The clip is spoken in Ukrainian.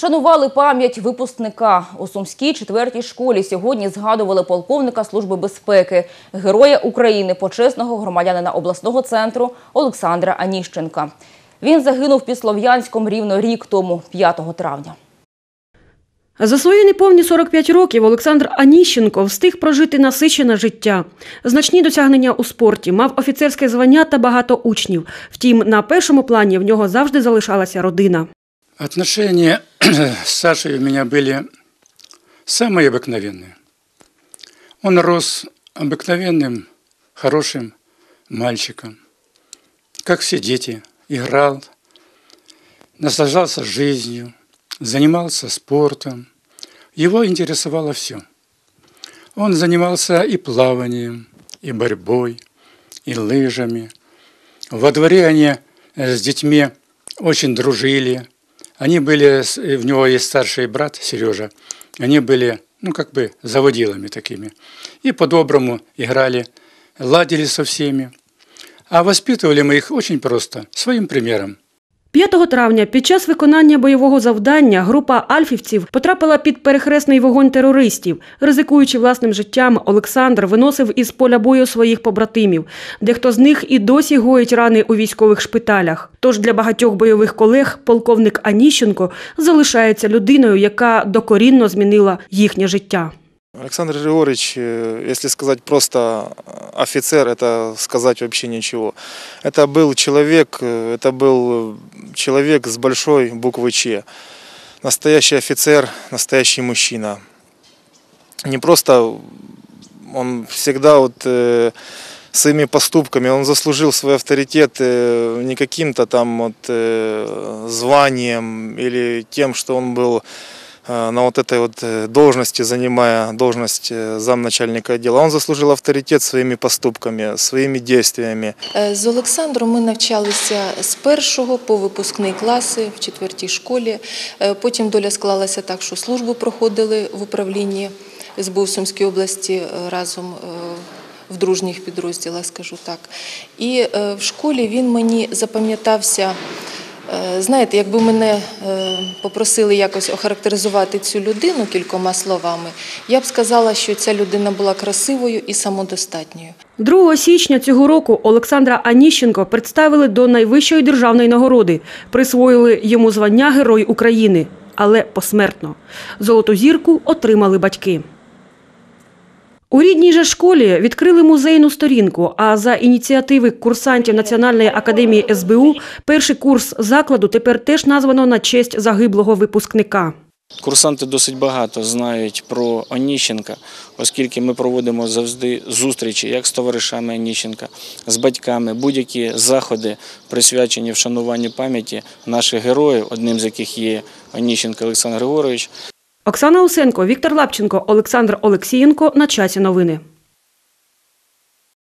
Шанували пам'ять випускника. У Сумській четвертій школі сьогодні згадували полковника Служби безпеки, героя України, почесного громадянина обласного центру Олександра Аніщенка. Він загинув під Слов'янськом рівно рік тому, 5 травня. За свої неповні 45 років Олександр Аніщенко встиг прожити насичене життя. Значні досягнення у спорті, мав офіцерське звання та багато учнів. Втім, на першому плані в нього завжди залишалася родина. Отношения с Сашей у меня были самые обыкновенные. Он рос обыкновенным, хорошим мальчиком, как все дети, играл, наслаждался жизнью, занимался спортом. Его интересовало все. Он занимался и плаванием, и борьбой, и лыжами. Во дворе они э, с детьми очень дружили. Они были, у него есть старший брат Сережа, они были, ну, как бы заводилами такими. И по-доброму играли, ладили со всеми. А воспитывали мы их очень просто, своим примером. 5 травня під час виконання бойового завдання група альфівців потрапила під перехресний вогонь терористів. Ризикуючи власним життям, Олександр виносив із поля бою своїх побратимів. Дехто з них і досі гоїть рани у військових шпиталях. Тож для багатьох бойових колег полковник Аніщенко залишається людиною, яка докорінно змінила їхнє життя. Александр Григорьевич, э, если сказать просто э, офицер, это сказать вообще ничего. Это был человек, э, это был э, человек с большой буквы Ч. Настоящий офицер, настоящий мужчина. Не просто он всегда вот э, своими поступками, он заслужил свой авторитет э, не каким-то там вот э, званием или тем, что он был на вот этой вот э, должности, занимая должность э, замначальника отдела. Он заслужил авторитет своими поступками, своими действиями. Е, З Олександром ми навчалися з першого по випускний класи в четвертій школі. Е, Потім доля склалася так, що службу проходили в управлінні СБУ Сумській області е, разом е, в дружніх підрозділах, скажу так. І е, в школі він мені запам'ятався. Е, Знаєте, якби мене е, попросили якось охарактеризувати цю людину кількома словами, я б сказала, що ця людина була красивою і самодостатньою. 2 січня цього року Олександра Аніщенко представили до найвищої державної нагороди, присвоїли йому звання Герой України, але посмертно. Золоту зірку отримали батьки. У рідній же школі відкрили музейну сторінку, а за ініціативи курсантів Національної академії СБУ перший курс закладу тепер теж названо на честь загиблого випускника. Курсанти досить багато знають про Оніщенка, оскільки ми проводимо завжди зустрічі як з товаришами Оніщенка, з батьками, будь-які заходи присвячені вшануванню пам'яті наших героїв, одним з яких є Оніщенко Олександр Григорович. Оксана Усенко, Віктор Лапченко, Олександр Олексієнко. На часі новини.